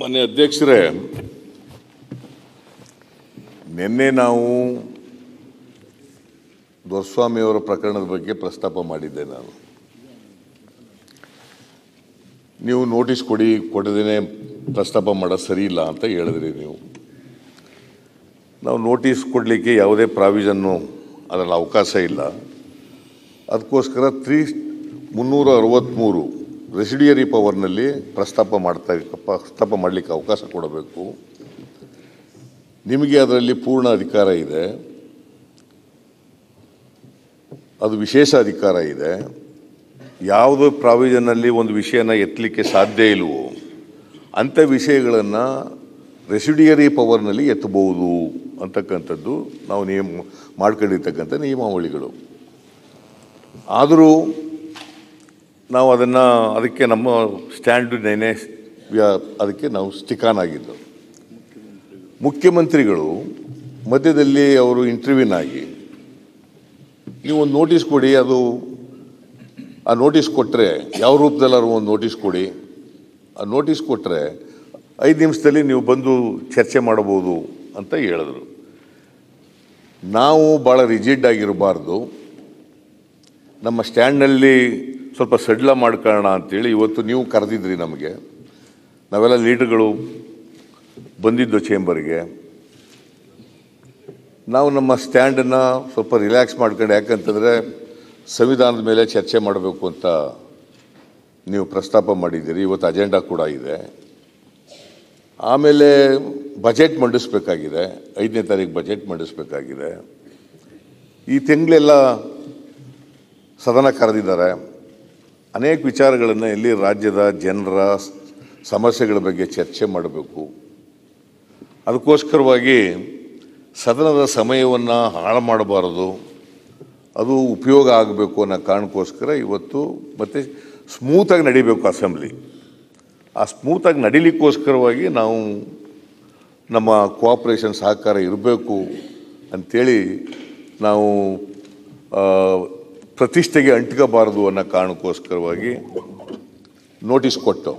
ಮಾನ್ಯ ಅಧ್ಯಕ್ಷರೇ, ನಿನ್ನೆ ನಾವು ದೊರೆಸ್ವಾಮಿಯವರ ಪ್ರಕರಣದ ಬಗ್ಗೆ ಪ್ರಸ್ತಾಪ ಮಾಡಿದ್ದೆ ನಾನು. ನೀವು ನೋಟಿಸ್ ಕೊಡಿ, ಕೊಡದೇನೆ ಪ್ರಸ್ತಾಪ ಮಾಡೋದು ಸರಿ ಇಲ್ಲ ಅಂತ ಹೇಳಿದ್ರಿ ನೀವು. ನಾವು ನೋಟಿಸ್ ಕೊಡಲಿಕ್ಕೆ ಯಾವುದೇ ಪ್ರಾವಿಷನ್ನು ಅದರಲ್ಲಿ ಅವಕಾಶ ಇಲ್ಲ. ಅದಕ್ಕೋಸ್ಕರ ತ್ರೀ, ಮುನ್ನೂರ ಅರವತ್ತ್ಮೂರು ರೆಸಿಡಿಯರಿ ಪವರ್ನಲ್ಲಿ ಪ್ರಸ್ತಾಪ ಮಾಡ್ತಾ ಪ್ರಸ್ತಾಪ ಮಾಡಲಿಕ್ಕೆ ಅವಕಾಶ ಕೊಡಬೇಕು. ನಿಮಗೆ ಅದರಲ್ಲಿ ಪೂರ್ಣ ಅಧಿಕಾರ ಇದೆ. ಅದು ವಿಶೇಷ ಅಧಿಕಾರ ಇದೆ. ಯಾವುದೋ ಪ್ರಾವಿಷನ್ನಲ್ಲಿ ಒಂದು ವಿಷಯನ ಎತ್ತಲಿಕ್ಕೆ ಸಾಧ್ಯ ಇಲ್ಲವೋ ಅಂಥ ವಿಷಯಗಳನ್ನು ರೆಸಿಡಿಯರಿ ಪವರ್ನಲ್ಲಿ ಎತ್ತಬಹುದು ಅಂತಕ್ಕಂಥದ್ದು ನಾವು ನಿಯಮ, ಮಾಡ್ಕೊಂಡಿರ್ತಕ್ಕಂಥ ನಿಯಮಾವಳಿಗಳು. ಆದರೂ ನಾವು ಅದನ್ನು ಅದಕ್ಕೆ ನಮ್ಮ ಸ್ಟ್ಯಾಂಡ್ ನೆನೆ ಅದಕ್ಕೆ ನಾವು ಸ್ಟಿಕಾನ್ ಆಗಿದ್ದು. ಮುಖ್ಯಮಂತ್ರಿಗಳು ಮಧ್ಯದಲ್ಲಿ ಅವರು ಇಂಟರ್ವ್ಯೂನಾಗಿ ನೀವು ಒಂದು ನೋಟಿಸ್ ಕೊಡಿ, ಅದು ಆ ನೋಟಿಸ್ ಕೊಟ್ಟರೆ ಯಾವ ರೂಪದಲ್ಲಾದ್ರು ಒಂದು ನೋಟಿಸ್ ಕೊಡಿ. ಆ ನೋಟಿಸ್ ಕೊಟ್ಟರೆ ಐದು ನಿಮಿಷದಲ್ಲಿ ನೀವು ಬಂದು ಚರ್ಚೆ ಮಾಡಬಹುದು ಅಂತ ಹೇಳಿದ್ರು. ನಾವು ಭಾಳ ರಿಜಿಡ್ ಆಗಿರಬಾರ್ದು. ನಮ್ಮ ಸ್ಟ್ಯಾಂಡ್ನಲ್ಲಿ ಸ್ವಲ್ಪ ಸಡ್ಲ ಮಾಡ್ಕೊಳ್ಳೋಣ ಅಂತೇಳಿ ಇವತ್ತು ನೀವು ಕರೆದಿದ್ರಿ ನಮಗೆ. ನಾವೆಲ್ಲ ಲೀಡರ್ಗಳು ಬಂದಿದ್ದು ಚೇಂಬರ್ಗೆ. ನಾವು ನಮ್ಮ ಸ್ಟ್ಯಾಂಡನ್ನು ಸ್ವಲ್ಪ ರಿಲ್ಯಾಕ್ಸ್ ಮಾಡ್ಕೊಂಡು ಯಾಕಂತಂದರೆ ಸಂವಿಧಾನದ ಮೇಲೆ ಚರ್ಚೆ ಮಾಡಬೇಕು ಅಂತ ನೀವು ಪ್ರಸ್ತಾಪ ಮಾಡಿದ್ದೀರಿ. ಇವತ್ತು ಅಜೆಂಡಾ ಕೂಡ ಇದೆ. ಆಮೇಲೆ ಬಜೆಟ್ ಮಂಡಿಸ್ಬೇಕಾಗಿದೆ. ಐದನೇ ತಾರೀಕು ಬಜೆಟ್ ಮಂಡಿಸ್ಬೇಕಾಗಿದೆ. ಈ ತಿಂಗಳೆಲ್ಲ ಸದನ ಕರೆದಿದ್ದಾರೆ. ಅನೇಕ ವಿಚಾರಗಳನ್ನು ಇಲ್ಲಿ ರಾಜ್ಯದ ಜನರ ಸಮಸ್ಯೆಗಳ ಬಗ್ಗೆ ಚರ್ಚೆ ಮಾಡಬೇಕು. ಅದಕ್ಕೋಸ್ಕರವಾಗಿ ಸದನದ ಸಮಯವನ್ನು ಹಾಳು ಮಾಡಬಾರದು. ಅದು ಉಪಯೋಗ ಆಗಬೇಕು ಅನ್ನೋ ಕಾರಣಕ್ಕೋಸ್ಕರ ಇವತ್ತು ಮತ್ತು ಸ್ಮೂತಾಗಿ ನಡಿಬೇಕು ಅಸೆಂಬ್ಲಿ. ಆ ಸ್ಮೂತಾಗಿ ನಡಿಲಿಕ್ಕೋಸ್ಕರವಾಗಿ ನಾವು ನಮ್ಮ ಕೋಆಪ್ರೇಷನ್ ಸಹಕಾರ ಇರಬೇಕು ಅಂಥೇಳಿ ನಾವು ಪ್ರತಿಷ್ಠೆಗೆ ಅಂಟ್ಕೋಬಾರದು ಅನ್ನೋ ಕಾರಣಕ್ಕೋಸ್ಕರವಾಗಿ ನೋಟಿಸ್ ಕೊಟ್ಟು.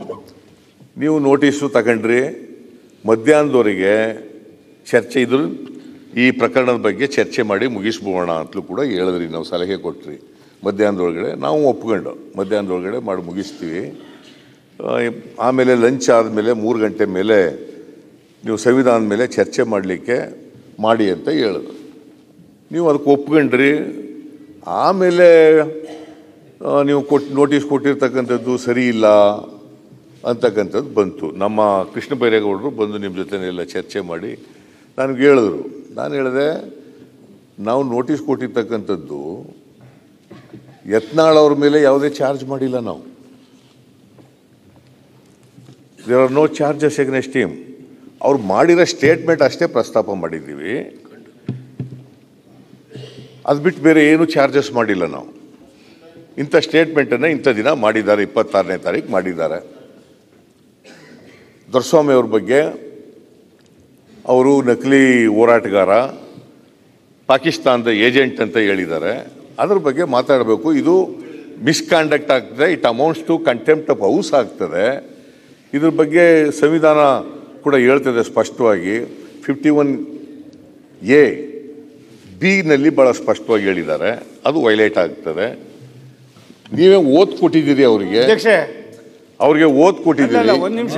ನೀವು ನೋಟಿಸು ತಗೊಂಡ್ರಿ, ಮಧ್ಯಾಹ್ನದವರೆಗೆ ಚರ್ಚೆ ಇದ್ರ ಈ ಪ್ರಕರಣದ ಬಗ್ಗೆ ಚರ್ಚೆ ಮಾಡಿ ಮುಗಿಸ್ಬೋಣ ಅಂತಲೂ ಕೂಡ ಹೇಳಿದ್ರಿ, ನಾವು ಸಲಹೆ ಕೊಟ್ರಿ. ಮಧ್ಯಾಹ್ನದೊಳಗಡೆ ನಾವು ಒಪ್ಕೊಂಡು, ಮಧ್ಯಾಹ್ನದೊಳಗಡೆ ಮಾಡಿ ಮುಗಿಸ್ತೀವಿ. ಆಮೇಲೆ ಲಂಚ್ ಆದಮೇಲೆ ಮೂರು ಗಂಟೆ ಮೇಲೆ ನೀವು ಸಂವಿಧಾನದ ಮೇಲೆ ಚರ್ಚೆ ಮಾಡಲಿಕ್ಕೆ ಮಾಡಿ ಅಂತ ಹೇಳಿದ್ರು. ನೀವು ಅದಕ್ಕೆ ಒಪ್ಕೊಂಡ್ರಿ ಆಮೇಲೆ ನೀವು ಕೊಟ್ಟು ನೋಟಿಸ್ ಕೊಟ್ಟಿರ್ತಕ್ಕಂಥದ್ದು ಸರಿ ಇಲ್ಲ ಅಂತಕ್ಕಂಥದ್ದು ಬಂತು. ನಮ್ಮ ಕೃಷ್ಣ ಬೈರೇಗೌಡರು ಬಂದು ನಿಮ್ಮ ಜೊತೆನೆಲ್ಲ ಚರ್ಚೆ ಮಾಡಿ ನನಗೆ ಹೇಳಿದ್ರು. ನಾನು ಹೇಳಿದೆ, ನಾವು ನೋಟಿಸ್ ಕೊಟ್ಟಿರ್ತಕ್ಕಂಥದ್ದು ಯತ್ನಾಳ್ ಅವ್ರ ಮೇಲೆ ಯಾವುದೇ ಚಾರ್ಜ್ ಮಾಡಿಲ್ಲ ನಾವು. There are no charges against team ಅವ್ರು ಮಾಡಿರೋ ಸ್ಟೇಟ್ಮೆಂಟ್ ಅಷ್ಟೇ ಪ್ರಸ್ತಾಪ ಮಾಡಿದ್ದೀವಿ. ಅದು ಬಿಟ್ಟು ಬೇರೆ ಏನು ಚಾರ್ಜಸ್ ಮಾಡಿಲ್ಲ ನಾವು. ಇಂಥ ಸ್ಟೇಟ್ಮೆಂಟನ್ನು ಇಂಥ ದಿನ ಮಾಡಿದ್ದಾರೆ, ಇಪ್ಪತ್ತಾರನೇ ತಾರೀಕು ಮಾಡಿದ್ದಾರೆ. ದೊರೆಸ್ವಾಮಿ ಅವ್ರ ಬಗ್ಗೆ ಅವರು ನಕಲಿ ಹೋರಾಟಗಾರ, ಪಾಕಿಸ್ತಾನದ ಏಜೆಂಟ್ ಅಂತ ಹೇಳಿದ್ದಾರೆ. ಅದ್ರ ಬಗ್ಗೆ ಮಾತಾಡಬೇಕು. ಇದು ಮಿಸ್ಕಾಂಡಕ್ಟ್ ಆಗ್ತದೆ it amounts to contempt of house ಆಗ್ತದೆ. ಇದ್ರ ಬಗ್ಗೆ ಸಂವಿಧಾನ ಕೂಡ ಹೇಳ್ತದೆ ಸ್ಪಷ್ಟವಾಗಿ. ಫಿಫ್ಟಿ ಒನ್ ಎ ಬಿನಲ್ಲಿ ಭಾಳ ಸ್ಪಷ್ಟವಾಗಿ ಹೇಳಿದ್ದಾರೆ ಅದು ವೈಲೇಟ್ ಆಗ್ತದೆ ನೀವೇ ಓದ್ ಕೊಟ್ಟಿದ್ದೀರಿ ಅವರಿಗೆ ಅಧ್ಯಕ್ಷೆ ಅವ್ರಿಗೆ ಓದ್ ಅಲ್ಲ, ಕೊಟ್ಟಿದ್ದೀರಿ ಅಲ್ಲ, ಒಂದ್ ನಿಮಿಷ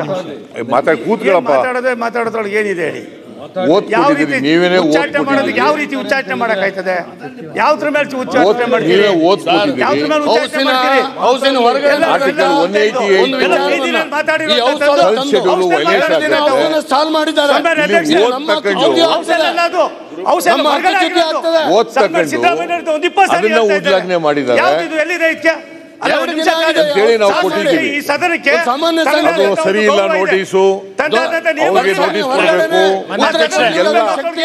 ಮಾತಾಡಿ ಕೂತ್ಕೊಳ್ಳಪ್ಪ ಮಾತಾಡೋದೇ ಮಾತಾಡೋದ್ರೊಳಗೆ ಏನಿದೆ ಹೇಳಿ ಓದ್ ಯಾವ ಕೊಟ್ಟಿದ್ದೀರಿ ರೀತಿ ನೀವೇನೇ ಉಚ್ಚಾಟನೆ ಮಾಡೋದಕ್ಕೆ ಯಾವ ರೀತಿ ಉಚ್ಚಾಟನೆ ಮಾಡಕ್ಕಾಯ್ತದೆ ಯಾವ್ದ್ರ ಮೇಲೆ ಉಚ್ಚಾಟನೆ ಓದ್ ಮಾಡ್ತೀರಿ ನೀವೇ ಓದ್ ಯಾವ್ದ್ರ ಮೇಲೆ ಕೊಟ್ಟಿದ್ದೀರಿ ಉಚ್ಚಾಟನೆ ಮಾಡ್ತೀರಿ ಹೌಸಿನ ಹೊರಗಡೆ ಎಲ್ಲ- ಆರ್ಟಿಕಲ್ ಎಲ್ಲ- 188 ಎಲ್ಲ ಬೀದಿನಲ್ಲಿ ಮಾತಾಡಿರೋ ಈ ಔಷಧ ಅಂಥದ್ದು. Third schedule ಔಷಧ violate ಮಾತಾಡ್ತೀರಾ ಆಗುತ್ತೆ. ತಾವು? ಅವನ್ನ ಸಾಲ್ ಮಾಡಿದ್ದಾರೆ ಸನ್ಮಾನ್ಯ ಓದ್ ನಮ್ಮ ಅವ್ರಿಗೆ ಔಷಧ ಅಲ್ಲ ಅದು. ಔಷಧ ಮಾಡಿದ್ದಾರೆ. ಇದು? ಎಲ್ಲಿದೆ ಇದಕ್ಕೆ? ಅಂತೇಳಿ ನಾವು ಕೊಟ್ಟಿದ್ದೀವಿ. ಈ ಸದನಕ್ಕೆ ಒಂದು ಸಾಮಾನ್ಯ ತನ್ನ ಅದು ಸರಿ ಇಲ್ಲ. ನೋಟಿಸು. ಅವ್ರಿಗೆ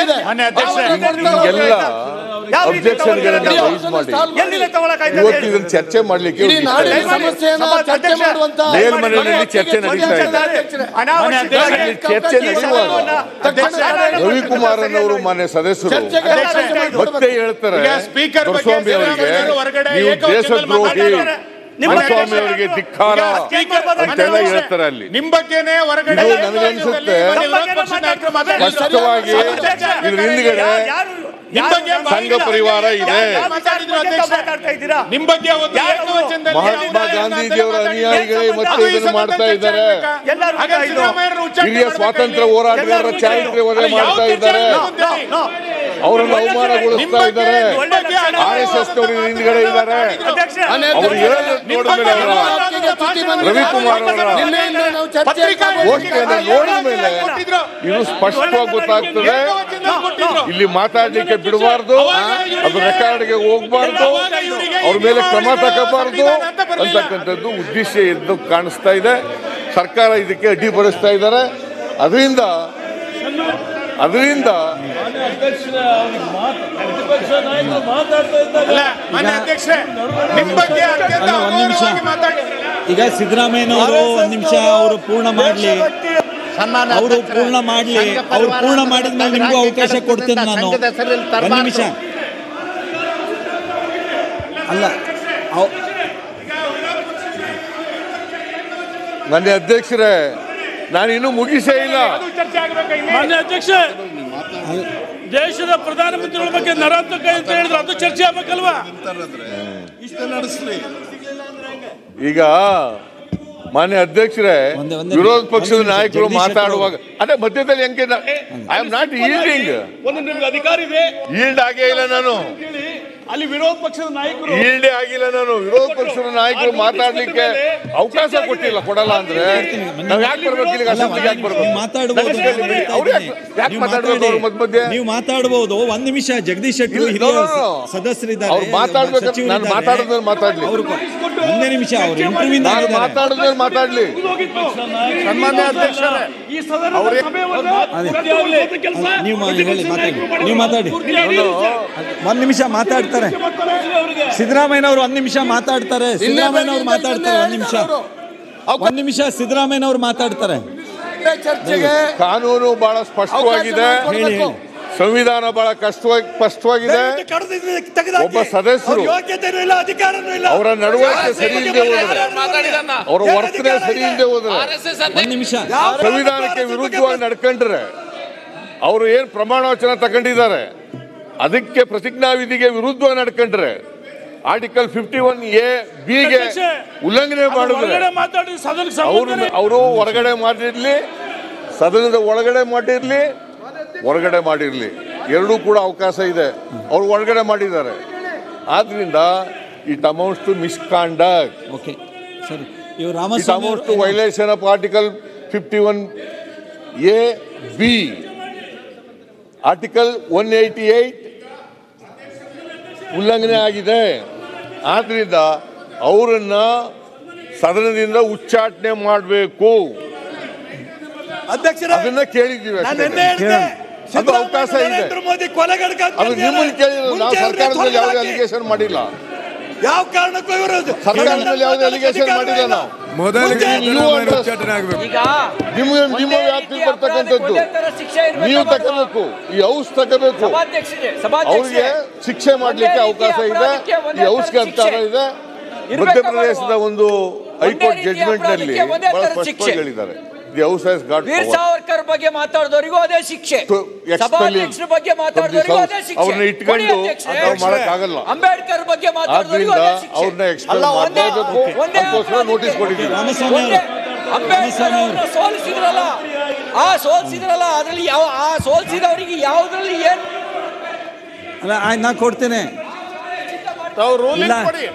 ಇದೆ. ನೋಟಿಸ್ ಕೊಡಬೇಕು. ಎಲ್ಲ ಅಬ್ಜೆಕ್ಷನ್ಗಳನ್ನ ರೈಸ್ ಮಾಡಿ. ಇವತ್ತು ಇದನ್ನ ಚರ್ಚೆ ಮಾಡ್ಲಿಕ್ಕೆ ಮೇಲ್ಮನೆಯಲ್ಲಿ ಚರ್ಚೆ ನಡೀತಾ ಇದೆ. ಚರ್ಚೆ ನಡೆಯುವಾಗ ರವಿಕುಮಾರನ್ ಅವರು ಮಾನ್ಯ ಸದಸ್ಯರು. ಮತ್ತೆ ಹೇಳ್ತಾರೆ ಸ್ಪೀಕರ್ ಬಗ್ಗೆ ದೊರೆಸ್ವಾಮಿ ಅವರಿಗೆ ನೀವು ದೇಶದ್ರೋಹಿ ಅವರಿಗೆ ಧಿಕ್ಕಾರ ಅಂತೆಲ್ಲ ಹೇಳ್ತಾರೆ ಅಲ್ಲಿ. ನಿಮ್ ಬಗ್ಗೆನೇ ಹೊರಗಡೆ ನನಗನ್ಸುತ್ತೆ. ಸ್ಪಷ್ಟವಾಗಿ ಇದ್ರ ಹಿಂದ್ಗಡೆ ಸಂಘ ಪರಿವಾರ ಇದೆ. ಮಹಾತ್ಮ ಗಾಂಧೀಜಿಯವರ. ಅನುಯಾಯಿಗಳೇ ಮತ್ತೆ ಇದನ್ನು ಮಾಡ್ತಾ ಇದ್ದಾರೆ. ಹಿರಿಯ ಸ್ವಾತಂತ್ರ್ಯ? ಹೋರಾಟಗಾರರ ಚಾರಿತ್ರ್ಯ ವಧೆ ಮಾಡ್ತಾ ಇದ್ದಾರೆ. ಅವರನ್ನು ಅವಮಾನಗೊಳಿಸ್ತಾ ಇದ್ದಾರೆ. ಆರ್ ಎಸ್ ಎಸ್ ಅವರು ಹಿಂದ್ಗಡೆ ಇದ್ದಾರೆ. ಅವರು ಅವರ ರವಿಕುಮಾರ್ ಅವರ. ಗೋಷ್ಠಿಯನ್ನು ನೋಡಿದ ಮೇಲೆ. ಇದು ಸ್ಪಷ್ಟವಾಗಿ ಗೊತ್ತಾಗ್ತದೆ. ಇಲ್ಲಿ ಮಾತಾಡಲಿಕ್ಕೆ ಬಿಡಬಾರ್ದು. ಅದು ರೆಕಾರ್ಡ್ಗೆ ಹೋಗ್ಬಾರ್ದು. ಅವ್ರ ಮೇಲೆ ಕ್ರಮ ತಗೋಬಾರ್ದು ಅಂತಕ್ಕಂಥದ್ದು ಉದ್ದೇಶ ಎದ್ದು ಕಾಣಿಸ್ತಾ ಇದೆ. ಸರ್ಕಾರ ಇದಕ್ಕೆ ಅಡ್ಡಿ ಬರೆಸ್ತಾ ಇದ್ದಾರೆ. ಅದರಿಂದ ಅದರಿಂದ ಈಗ ಸಿದ್ದರಾಮಯ್ಯನವರು ಒಂದು ನಿಮಿಷ ಅವರು ಪೂರ್ಣ ಮಾಡ್ಲಿ. ಅವರು ಪೂರ್ಣ ಮಾಡಲಿ. ಅವ್ರು ಪೂರ್ಣ ಮಾಡಿದ್ಮೇಲೆ ನಿಮಗೂ ಅವಕಾಶ ಕೊಡ್ತೇನೆ ನಾನು. ಒಂದ್ ನಿಮಿಷ. ಅಲ್ಲ ನನ್ನ ಅಧ್ಯಕ್ಷರೇ ನಾನು ಇನ್ನೂ ಮುಗಿಸೇ ಇಲ್ಲ. ಅಧ್ಯಕ್ಷ ದೇಶದ ಪ್ರಧಾನಮಂತ್ರಿಗಳ ಬಗ್ಗೆ ನರಾತ್ಮಕ ಅಂತ ಹೇಳಿದ್ರು ಅದು ಚರ್ಚೆ ಆಗ್ಬೇಕಲ್ವಾ? ಈಗ ಮಾನ್ಯ ಅಧ್ಯಕ್ಷರೇ ವಿರೋಧ ಪಕ್ಷದ ನಾಯಕರು ಮಾತಾಡುವಾಗ ಅದೇ ಮಧ್ಯದಲ್ಲಿ ಹೆಂಗೆ ಐ ಆಮ್ ನಾಟ್ ಈಲ್ಡಿಂಗ್ ಒಂದು ನಿಮ್ಗೆ ಅಧಿಕಾರ ಇದೆ ಈಲ್ಡ್ ಆಗೇ ಇಲ್ಲ ನಾನು ಅಲ್ಲಿ ವಿರೋಧ ಪಕ್ಷದ ನಾಯಕರು ಈಲ್ಡೇ ಆಗಿಲ್ಲ ನಾನು. ವಿರೋಧ ಪಕ್ಷದ ನಾಯಕರು ಮಾತಾಡ್ಲಿಕ್ಕೆ ಅವಕಾಶ ಕೊಟ್ಟಿಲ್ಲ ಕೊಡಲ್ಲ ಅಂದ್ರೆ. ನಾವ್ ಯಾಕೆ ಬರ್ಬೇಕು ಅಸೆಂಬ್ಲಿಗೆ ಯಾಕೆ ಬರ್ಬೇಕು? ಮಾತಾಡ್ಬೇಕು ಅವ್ರು ಮಧ್ಯ ಮಧ್ಯೆ? ನೀವು ಮಾತಾಡ್ಬೋದು. ಒಂದ್ ನಿಮಿಷ ಜಗದೀಶ್ ಶೆಟ್ಟಿ. ಸದಸ್ಯರಿದ್ದಾರೆ. ಅವ್ರು ಮಾತಾಡ್ಬೇಕು. ನಾನು ಮಾತಾಡ್ಲಿ. ಅವ್ರು ಒಂದೇ ನಿಮಿಷ ಅವ್ರು ಇಂಟರ್ವ್ಯೂ ನಾನು ಮಾತಾಡ್ಲಿ. ಸನ್ಮಾನ್ಯ ನೀವು ಹೇಳಿ ಮಾತಾಡಿ. ನೀವು ಮಾತಾಡಿ. ಒಂದ್ ನಿಮಿಷ ಮಾತಾಡ್ತಾರೆ. ಸಿದ್ದರಾಮಯ್ಯನವರು ಒಂದ್ ನಿಮಿಷ ಮಾತಾಡ್ತಾರೆ. ಸಿದ್ದರಾಮಯ್ಯನವರು ಮಾತಾಡ್ತಾರೆ ಒಂದ್ ನಿಮಿಷ. ಒಂದ್ ನಿಮಿಷ ಸಿದ್ದರಾಮಯ್ಯನವರು ಮಾತಾಡ್ತಾರೆ. ಕಾನೂನು ಬಹಳ ಸ್ಪಷ್ಟವಾಗಿದೆ. ಸಂವಿಧಾನ ಬಹಳ ಕಷ್ಟವಾಗಿ ಸ್ಪಷ್ಟವಾಗಿದೆ. ಒಬ್ಬ ಸದಸ್ಯರು ಅವರ ನಡವಳಿಕೆ ಸರಿ ಇಲ್ಲದೆ ಹೋದ್ರೆ ಅವರ ವರ್ತನೆ ಸರಿ ಇಲ್ಲದೆ ಹೋದ್ರೆ ಒಂದ್ ನಿಮಿಷ. ಸಂವಿಧಾನಕ್ಕೆ ವಿರುದ್ಧವಾಗಿ ನಡ್ಕೊಂಡ್ರೆ ಅವರು ಏನ್ ಪ್ರಮಾಣ ವಚನ ತಗೊಂಡಿದ್ದಾರೆ? ಅದಕ್ಕೆ ಪ್ರತಿಜ್ಞಾವಿಧಿಗೆ ವಿರುದ್ಧ ವಿರುದ್ಧವಾಗಿ ನಡ್ಕೊಂಡ್ರೆ ಆರ್ಟಿಕಲ್ ಫಿಫ್ಟಿ ಒನ್ ಎ ಬಿಗೆ ಉಲ್ಲಂಘನೆ ಮಾಡಿದ್ರೆ ಹೊರಗಡೆ ಮಾತಾಡಿ ಸದನಕ್ಕೆ ಅವರು ಸಂಬಂಧ ಅವರು ಹೊರಗಡೆ ಮಾಡಿರ್ಲಿ ಸದನದ ಒಳಗಡೆ ಮಾಡಿರ್ಲಿ ಹೊರಗಡೆ ಮಾಡಿರಲಿ. ಎರಡೂ ಕೂಡ ಅವಕಾಶ ಇದೆ. ಅವರು ಒಳಗಡೆ ಮಾಡಿದ್ದಾರೆ. ಆದ್ರಿಂದ it amounts to misconduct okay ಸರಿ ಇವ್ರು amounts to violation of article fifty one A B. Article one eighty eight ಉಲ್ಲಂಘನೆ ಆಗಿದೆ. ಆದ್ದರಿಂದ ಅವರನ್ನು ಸದನದಿಂದ ಉಚ್ಚಾಟನೆ ಮಾಡಬೇಕು. ಅಧ್ಯಕ್ಷರ ಅದನ್ನ ಕೇಳಿದ್ದೀವಿ ನಾನು ಅಷ್ಟೇ. ಹೇಳಿದೆ? ಅದು ಅವಕಾಶ ಇದೆ. ಅದು ನಿಮ್ಮನ್ನು ಕೇಳಿಲ್ಲ ನಾವು ಸರ್ಕಾರದಲ್ಲಿ ಯಾವುದೇ ಅಲಿಗೇಷನ್ ಮಾಡಿಲ್ಲ. ಯಾವ ಕಾರಣಕ್ಕೂ ಇವರು ಯಾವುದೇ ಅಲಿಗೇಷನ್ ಮಾಡಿಲ್ಲ ನಾವು. ಮೊದಲಿಗೆ ನೀವು ಉಚ್ಚಾಟನೆ ಆಗಬೇಕು. ನಿಮ್ಮ ನಿಮ್ಮ ವ್ಯಾಪ್ತಿಗೆ ಬರ್ತಕ್ಕಂಥದ್ದು. ನೀವು ತಗೋಬೇಕು. ಈ ಔಷ್ ತಗೋಬೇಕು. ಅವ್ರಿಗೆ ಶಿಕ್ಷೆ ಮಾಡಲಿಕ್ಕೆ ಅವಕಾಶ ಇದೆ. ಈ ಔಷ್ಗೆ ಅಧಿಕಾರ ಇದೆ. ಮಧ್ಯಪ್ರದೇಶದ ಒಂದು ಹೈಕೋರ್ಟ್ ಜಡ್ಜ್ಮೆಂಟ್ನಲ್ಲಿ ಬಹಳ ಸ್ಪಷ್ಟವಾಗಿ ಹೇಳಿದ್ದಾರೆ. The house has got Veer Savarkar ಬಗ್ಗೆ ಮಾತಾಡಿದವರಿಗೂ ಅದೇ ಶಿಕ್ಷೆ. ಸಭಾಧ್ಯಕ್ಷರ ಬಗ್ಗೆ ಮಾತಾಡಿದವರಿಗೂ ಅದೇ ಶಿಕ್ಷೆ. ಅವ್ರನ್ನ ಇಟ್ಕೊಂಡು. ನಾವು ಮಾಡಕ್ಕಾಗಲ್ಲ. ಅಂಬೇಡ್ಕರ್ ಬಗ್ಗೆ ಮಾತಾಡಿದವರಿಗೂ ಅದೇ ಶಿಕ್ಷೆ. ಅವ್ರನ್ನ ಎಕ್ಸ್ಪೆಲ್ ಮಾಡಬೇಕು. ಒಂದೇ- ಒಂದೇ ಅದಕ್ಕೋಸ್ಕರ ನೋಟಿಸ್ ಕೊಟ್ಟಿದ್ದೀವಿ ಅಂಬೇಡ್ಕರ್ ಅವರನ್ನ ಸೋಲಿಸಿದ್ರಲ್ಲ? ಆ ಸೋಲಿಸಿದ್ರಲ್ಲ ಅದ್ರಲ್ಲಿ ಯಾವ ಆ ಸೋಲಿಸಿದವರಿಗೆ ಯಾವುದರಲ್ಲಿ ಏನ್ ಅಲ್ಲ ಆಯ್ತು ನಾ ಕೊಡ್ತೇನೆ. ತಾವು ರೂಲಿಂಗ್ ಕೊಡಿ.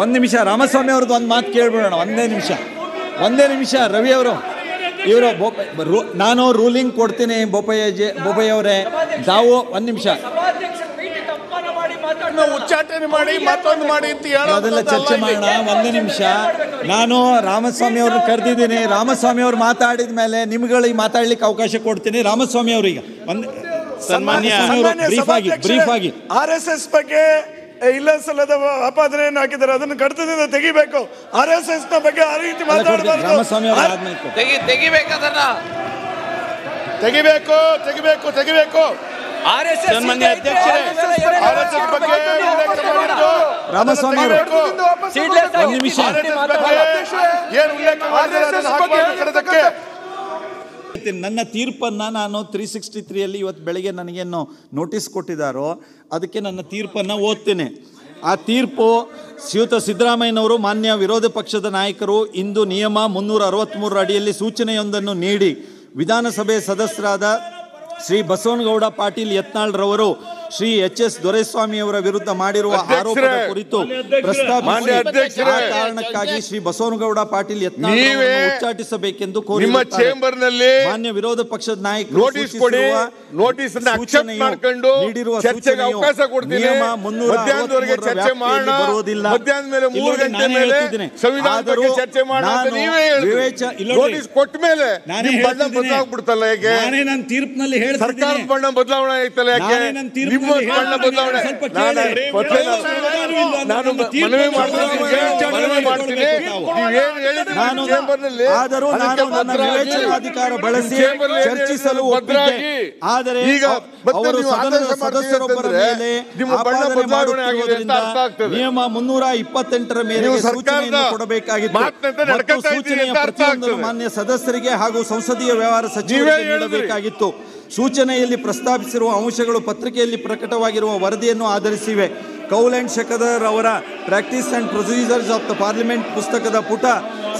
ಒಂದ್ ನಿಮಿಷ ರಾಮಸ್ವಾಮಿ ಅವ್ರದ್ದು ಒಂದು ಮಾತು ಕೇಳ್ಬಿಡೋಣ ಒಂದೇ ನಿಮಿಷ. ಒಂದೇ ನಿಮಿಷ ರವಿ ಅವರು. ಇವರು ನಾನು ರೂಲಿಂಗ್ ಕೊಡ್ತೀನಿ ಬೋಪಯ್ಯ ಜೆ ಬೋಪಯ್ಯ ಅವರೇ. ತಾವು ಒಂದ್ ನಿಮಿಷ. ಉಚ್ಚಾಟನೆ ಮಾಡಿ ಮತ್ತೊಂದು ಮಾಡಿ ಅಂತ ಅದೆಲ್ಲ ಚರ್ಚೆ ಮಾಡೋಣ ಒಂದೇ ನಿಮಿಷ. ನಾನು ರಾಮಸ್ವಾಮಿ ಅವ್ರನ್ನ ಕರೆದಿದ್ದೀನಿ. ರಾಮಸ್ವಾಮಿ ಅವ್ರು ಮಾತಾಡಿದ ಮೇಲೆ ನಿಮ್ಗಳಿಗೆ ಮಾತಾಡ್ಲಿಕ್ಕೆ ಅವಕಾಶ ಕೊಡ್ತೀನಿ. ರಾಮಸ್ವಾಮಿ ಅವ್ರಿಗೆ ಒಂದ್ ಸನ್ಮಾನ್ಯ. ಬ್ರೀಫ್ ಆಗಿ ಬ್ರೀಫ್ ಆಗಿ. ಆರ್ ಎಸ್ ಎಸ್ ಬಗ್ಗೆ ಇಲ್ಲ ಸಲ್ಲದ ಆಪಾದನೆಯನ್ನು ಹಾಕಿದ್ದಾರೆ ಅದನ್ನು ಕಡತದಿಂದ ತೆಗಿಬೇಕು. ಆರ್ ಎಸ್ ಎಸ್ನ ಬಗ್ಗೆ ಆ ರೀತಿ. ಮಾತಾಡಬಾರ್ದು. ತೆಗಿಬೇಕು ತೆಗಿಬೇಕು ತೆಗಿಬೇಕು ಆರ್ ಎಸ್ RSS ಬಗ್ಗೆ ರಾಮಸ್ವಾಮಿ ಅವರು. ಒಂದು ನಿಮಿಷ ಏನು ಉಲ್ಲೇಖ ಮಾಡಿದ್ದಾರೆ ಅದನ್ನು ಹಾಕ್ಬಾರ್ದು ಕರೆದಕ್ಕೆ ನನ್ನ ತೀರ್ಪನ್ನು ನಾನು ತ್ರೀ ಸಿಕ್ಸ್ಟಿ ತ್ರೀಯಲ್ಲಿ ಇವತ್ತು ಬೆಳಗ್ಗೆ ನನಗೇನು ನೋಟಿಸ್ ಕೊಟ್ಟಿದ್ದಾರೋ ಅದಕ್ಕೆ ನನ್ನ ತೀರ್ಪನ್ನು ಓದ್ತೇನೆ. ಆ ತೀರ್ಪು ಶ್ರೀಯುತ ಸಿದ್ದರಾಮಯ್ಯನವರು ಮಾನ್ಯ ವಿರೋಧ ಪಕ್ಷದ ನಾಯಕರು ಇಂದು ನಿಯಮ ಮುನ್ನೂರ ಅರವತ್ತ್ಮೂರರ ಅಡಿಯಲ್ಲಿ ಸೂಚನೆಯೊಂದನ್ನು ನೀಡಿ. ವಿಧಾನಸಭೆ ಸದಸ್ಯರಾದ ಶ್ರೀ ಬಸವನಗೌಡ ಪಾಟೀಲ್ ಯತ್ನಾಳ್ರವರು ಶ್ರೀ ಎಚ್ ಎಸ್ ದೊರೆಸ್ವಾಮಿಯವರ ವಿರುದ್ಧ ಮಾಡಿರುವ ಆರೋಪದ ಕುರಿತು ಪ್ರಸ್ತಾಪ ಪ್ರಸ್ತಾಪಿಸಿ ಅಧ್ಯಕ್ಷರೇ, ಆ ಕಾರಣಕ್ಕಾಗಿ ಶ್ರೀ ಬಸವನಗೌಡ ಪಾಟೀಲ್ ಯತ್ನ ಉಚ್ಚಾಟಿಸಬೇಕೆಂದು ಕೋರಿ. ಚೇಂಬರ್ನಲ್ಲಿ ಮಾನ್ಯ ವಿರೋಧ ಪಕ್ಷದ ನಾಯಕ ನೋಟಿಸ್ ಕೊಡಿ ನೋಟಿಸ್ ಮಾಡ್ಕೊಂಡು ನೀಡಿರುವ ಚರ್ಚೆಗೆ ಅವಕಾಶ ಕೊಡ್ತೀನಿ ಮಧ್ಯಾಹ್ನದವರೆಗೆ ಚರ್ಚೆ ಮಾಡೋಣ ಬರುವುದಿಲ್ಲ. ಮಧ್ಯಾಹ್ನದ ಮೇಲೆ ಮೂರು ಗಂಟೆ ನಾನೇ ಮೇಲೆ ಹೇಳ್ತಿದ್ದೀನಿ. ಸಂವಿಧಾನ ಬಗ್ಗೆ ಚರ್ಚೆ ಮಾಡೋಣ ನೀವೇ. ನೋಟಿಸ್ ಕೊಟ್ಟ ಮೇಲೆ ನಿಮ್ಮ ನಿಮ್ ಬಣ್ಣ. ಬದಲಾಗ್ಬಿಡ್ತಲ್ಲ ಹೇಗೆ ಸರ್ಕಾರ ನನ್ನ ತೀರ್ಪಿನಲ್ಲಿ ಹೇಳ್ತಿದ್ದೀನಿ. ಸರ್ಕಾರದ ಬಣ್ಣ ಬದಲಾವಣೆ ಆಯ್ತಲ್ಲ ಯಾಕೆ ನಾನೇ ಮನವಿ ಮಾಡ್ತೀನಿ. ಆದರೂ ನಾನು ನನ್ನ ವಿವೇಚನಾಧಿಕಾರ ಬಳಸಿ ಚರ್ಚಿಸಲು ಒಪ್ಪಿದ್ದೆ. ಆದರೆ ಈಗ ಅವರು ಸದನದ ಸದಸ್ಯರೊಬ್ಬರ ಮೇಲೆ ಮಾಡುತ್ತಿರುವುದರಿಂದ ನಿಯಮ ಮುನ್ನೂರ ಇಪ್ಪತ್ತೆಂಟರ ಮೇಲೆ ಸೂಚನೆಯನ್ನು ಕೊಡಬೇಕಾಗಿತ್ತು. ಮತ್ತು ಸೂಚನೆಯ ಪ್ರತಿಯೊಂದನ್ನು ಮಾನ್ಯ ಸದಸ್ಯರಿಗೆ ಹಾಗೂ ಸಂಸದೀಯ ವ್ಯವಹಾರ ಸಚಿವರಿಗೆ ಹೇಳಿದ್ರಿ. ನೀಡಬೇಕಾಗಿತ್ತು. ಸೂಚನೆಯಲ್ಲಿ ಪ್ರಸ್ತಾಪಿಸಿರುವ ಅಂಶಗಳು ಪತ್ರಿಕೆಯಲ್ಲಿ ಪ್ರಕಟವಾಗಿರುವ ವರದಿಯನ್ನು ಆಧರಿಸಿವೆ ಕೌಲ್ ಅಂಡ್ ಶಕದರ್ ಅವರ practice and procedures of the parliament ಪುಸ್ತಕದ ಪುಟ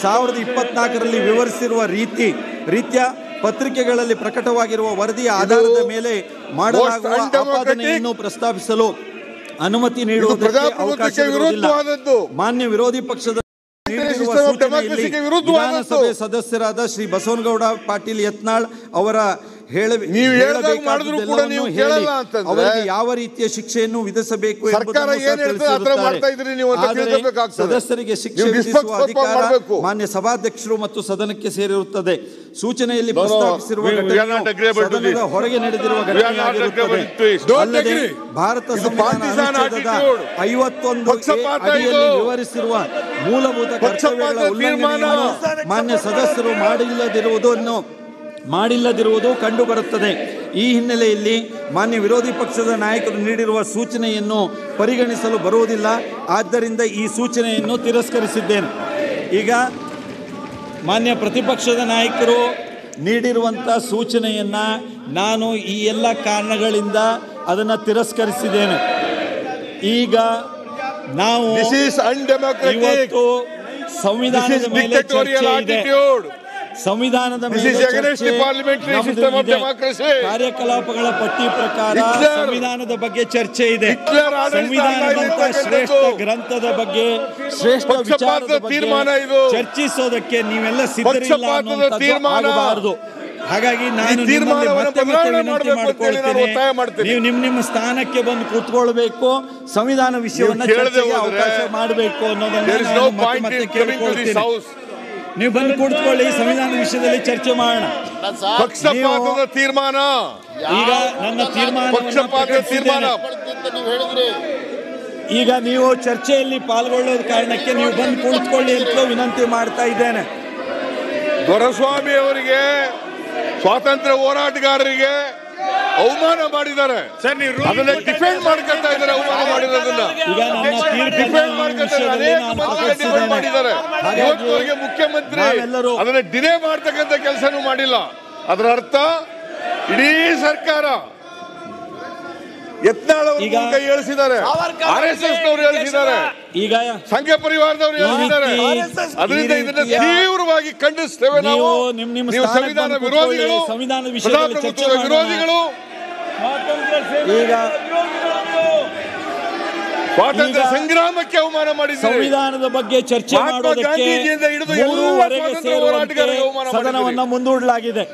ಸಾವಿರದ ಇಪ್ಪತ್ನಾಲ್ಕರಲ್ಲಿ ವಿವರಿಸಿರುವ ರೀತಿ ರೀತಿಯ ಪತ್ರಿಕೆಗಳಲ್ಲಿ ಪ್ರಕಟವಾಗಿರುವ ವರದಿಯ ಆಧಾರದ ಮೇಲೆ ಮಾಡಲಾಗುವ ಆಪಾದನೆಯನ್ನು ಪ್ರಸ್ತಾಪಿಸಲು ಅನುಮತಿ ನೀಡುವುದಕ್ಕೆ. ಮಾನ್ಯ ವಿರೋಧಿ ಪಕ್ಷದ. ವಿಧಾನಸಭೆ ಸದಸ್ಯರಾದ ಶ್ರೀ ಬಸವನಗೌಡ ಪಾಟೀಲ್ ಯತ್ನಾಳ್ ಅವರ ಹೇಳ ನೀವು ಹೇಳ್ದಾಗ ಮಾಡಿದ್ರು ಕೂಡ ನೀವು ಕೇಳಲ್ಲ ಅಂತಂದ್ರೆ ಅವರಿಗೆ ಯಾವ ರೀತಿಯ ಶಿಕ್ಷೆಯನ್ನು ವಿಧಿಸಬೇಕು ಸರ್ಕಾರ ಏನ್ ಹೇಳ್ತದೆ? ಆ ಮಾಡ್ತಾ ನೀವು ಅಂತ ಸದಸ್ಯರಿಗೆ ಶಿಕ್ಷೆ ವಿಧಿಸುವ ಅಧಿಕಾರ ಮಾನ್ಯ ಸಭಾಧ್ಯಕ್ಷರು ಮತ್ತು ಸದನಕ್ಕೆ ಸೇರಿರುತ್ತದೆ. ಸೂಚನೆಯಲ್ಲಿ ಪ್ರಸ್ತಾಪಿಸಿರುವ ಸದನದ ಹೊರಗೆ ನಡೆದಿರುವ agree. ಭಾರತ ಸಂವಿಧಾನ ಐವತ್ತೊಂದು ವಿವರಿಸಿರುವ ಮೂಲಭೂತ ಕರ್ತವ್ಯಗಳ ಉಲ್ಲಂಘನೆಯನ್ನು ಮಾನ್ಯ ಸದಸ್ಯರು ಮಾಡಿಲ್ಲದಿರುವುದನ್ನು ಮಾಡಿಲ್ಲದಿರುವುದು ಕಂಡುಬರುತ್ತದೆ. ಈ ಹಿನ್ನೆಲೆಯಲ್ಲಿ ಮಾನ್ಯ ವಿರೋಧಿ ಪಕ್ಷದ ನಾಯಕರು ನೀಡಿರುವ ಸೂಚನೆಯನ್ನು ಪರಿಗಣಿಸಲು ಬರುವುದಿಲ್ಲ. ಆದ್ದರಿಂದ ಈ ಸೂಚನೆಯನ್ನು ತಿರಸ್ಕರಿಸಿದ್ದೇನೆ. ಈಗ ಮಾನ್ಯ ಪ್ರತಿಪಕ್ಷದ ನಾಯಕರು ನೀಡಿರುವಂಥ ಸೂಚನೆಯನ್ನು ನಾನು ಈ ಎಲ್ಲ ಕಾರಣಗಳಿಂದ ಅದನ್ನು ತಿರಸ್ಕರಿಸಿದ್ದೇನೆ. ಈಗ ನಾವು ಇವತ್ತು ಸಂವಿಧಾನದ ಮೇಲೆ ಚರ್ಚೆ ಇದೆ. ಸಂವಿಧಾನದ. ಕಾರ್ಯಕಲಾಪಗಳ ಪಟ್ಟಿ ಪ್ರಕಾರ ಸಂವಿಧಾನದ ಬಗ್ಗೆ ಚರ್ಚೆ ಇದೆ. ಸಂವಿಧಾನದಂತ ಶ್ರೇಷ್ಠ ಗ್ರಂಥದ ಬಗ್ಗೆ ಶ್ರೇಷ್ಠ ವಿಚಾರದ ತೀರ್ಮಾನ ಇದು. ಚರ್ಚಿಸೋದಕ್ಕೆ ನೀವೆಲ್ಲ ಸಿದ್ಧರಿಲ್ಲ ಹಾಗಾಗಿ ನಾನು ಮತ್ತೆ ಮತ್ತೆ ವಿನಂತಿ ಮಾಡ್ಕೊಳ್ತೇನೆ. ನೀವು ನಿಮ್ಮ ನಿಮ್ಮ ಸ್ಥಾನಕ್ಕೆ ಬಂದು ಕೂತ್ಕೊಳ್ಬೇಕು. ಸಂವಿಧಾನ ವಿಷಯವನ್ನ ಅವಕಾಶ ಮಾಡಬೇಕು ಅನ್ನೋದನ್ನ ಮತ್ತೆ ಕೇಳ್ಕೊಳ್ತೀನಿ. ನೀವು ಬಂದು ಕೂತ್ಕೊಳ್ಳಿ ಸಂವಿಧಾನ ವಿಷಯದಲ್ಲಿ ಚರ್ಚೆ ಮಾಡೋಣ. ಪಕ್ಷಪಾತದ ತೀರ್ಮಾನ. ಈಗ ನನ್ನ ತೀರ್ಮಾನ ತೀರ್ಮಾನ. ಈಗ ನೀವು ಚರ್ಚೆಯಲ್ಲಿ ಪಾಲ್ಗೊಳ್ಳೋದ ಕಾರಣಕ್ಕೆ ನೀವು ಬಂದು ಕುಳಿತುಕೊಳ್ಳಿ ಅಂತ ವಿನಂತಿ ಮಾಡ್ತಾ ಇದ್ದೇನೆ. ದೊರೆಸ್ವಾಮಿ ಅವರಿಗೆ ಸ್ವಾತಂತ್ರ್ಯ ಹೋರಾಟಗಾರರಿಗೆ ಅವಮಾನ ಮಾಡಿದ್ದಾರೆ. ಸರ್ ನೀವು ಅದನ್ನ ಡಿಫೆಂಡ್ ಮಾಡ್ಕೊಳ್ತಾ ಇದ್ದಾರೆ ಅವಮಾನ ಮಾಡಿರೋದನ್ನ. ಡಿಫೆಂಡ್ ಈ ಮಾಡ್ಕೊಳ್ತಾರೆ ಅನೇಕ ಮಂತ್ರಿಗಳು ಡಿಫೆಂಡ್ ಮಾಡಿದ್ದಾರೆ. ಇವತ್ತುವರೆಗೆ ಮುಖ್ಯಮಂತ್ರಿ ಅದನ್ನ ಡಿಲೇ ಮಾಡ್ತಕ್ಕಂಥ ಕೆಲಸನೂ ಮಾಡಿಲ್ಲ. ಅದರ ಅರ್ಥ ಇಡೀ ಸರ್ಕಾರ ಯತ್ನಾಳ್ ಅವರು ಈಗ- ಕೈ ಹೇಳಿಸಿದ್ದಾರೆ. ಆರ್ ಎಸ್ ಎಸ್ ನವರು ಹೇಳಿಸಿದ್ದಾರೆ ಈಗ ಸಂಘ ಪರಿವಾರದವರು ಹೇಳಿದ್ದಾರೆ ಅದರಿಂದ ಇದನ್ನ ತೀವ್ರವಾಗಿ ಖಂಡಿಸ್ತೇವೆ ನಾವು. ನೀವು ನಿಮ್ ನಿಮ್ಮ ಸಂವಿಧಾನ ವಿರೋಧಿಗಳು ಸಂವಿಧಾನದ ಪ್ರಜಾಪ್ರಭುತ್ವದ ವಿರೋಧಿಗಳು. ಈಗ ಸ್ವಾತಂತ್ರ್ಯ ಸಂಗ್ರಾಮಕ್ಕೆ ಅವಮಾನ ಮಾಡಿದ್ದಾರೆ. ಸಂವಿಧಾನದ ಬಗ್ಗೆ ಚರ್ಚೆ ಮಾಡೋದಕ್ಕೆ ಗಾಂಧೀಜಿಯಿಂದ ಹಿಡಿದು ಎಲ್ಲ ಮೂರುವರೆಗೆ ಸೇರುವಂತೆ ಅವಮಾನ. ಸದನವನ್ನ ಮುಂದೂಡಲಾಗಿದೆ.